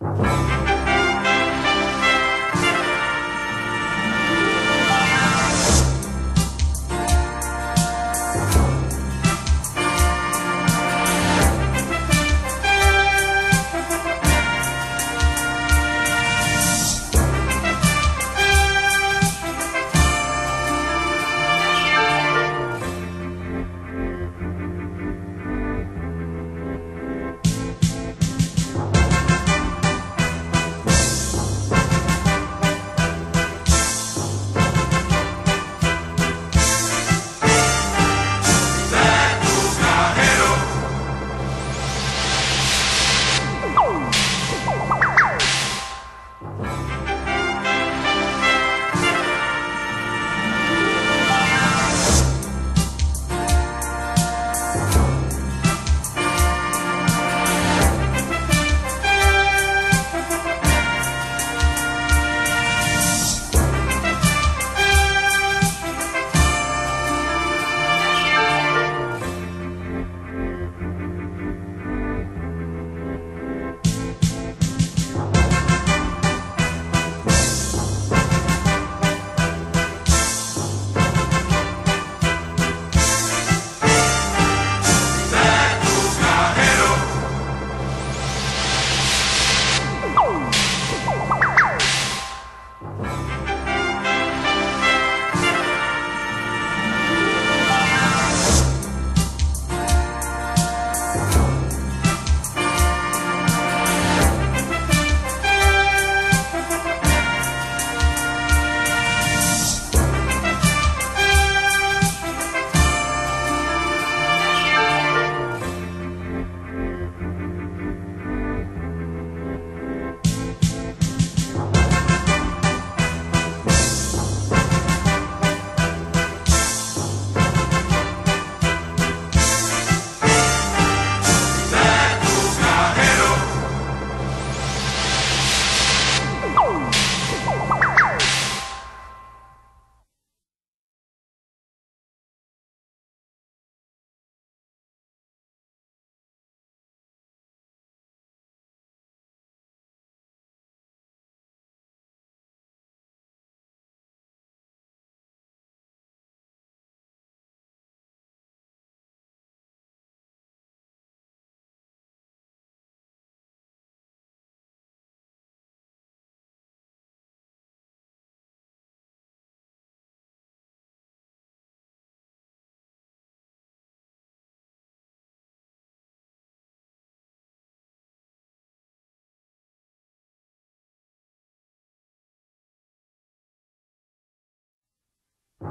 you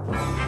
Bye.